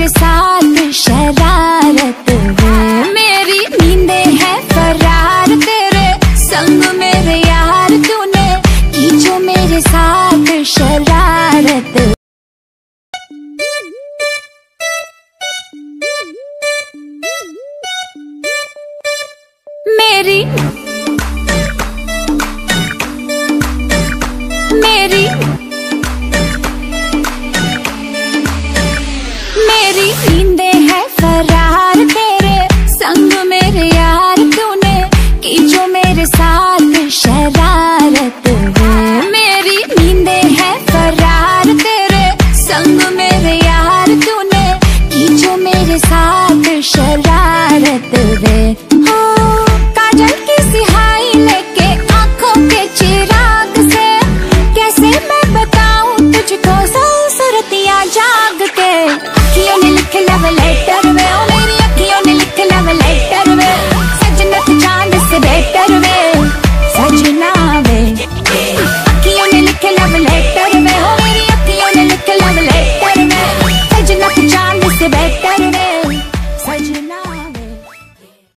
तेरे साथ शरारत मेरी नींदे है फरार, तेरे संग मेरे यार तूने की जो मेरे साथ शरारत मेरी You.